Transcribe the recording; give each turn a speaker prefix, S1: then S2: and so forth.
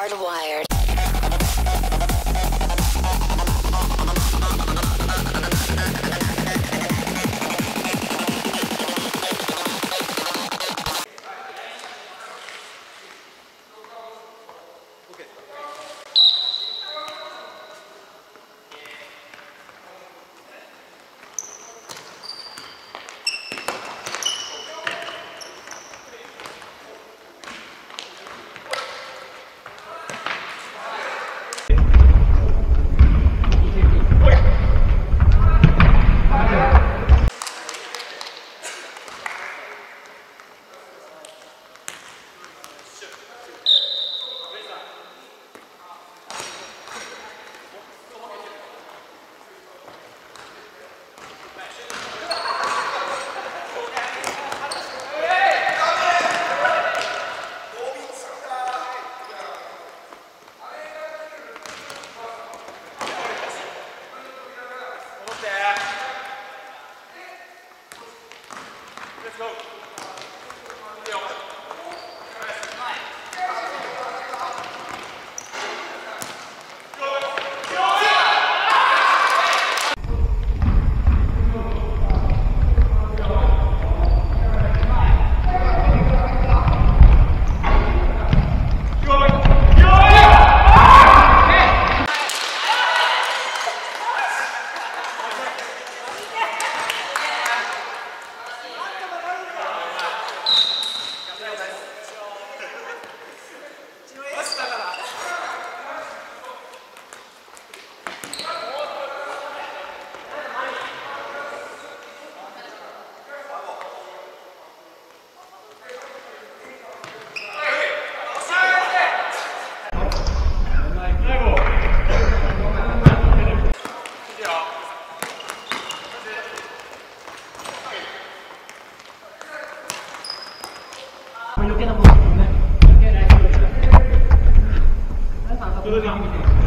S1: Hardwired.
S2: Go. 그러지않으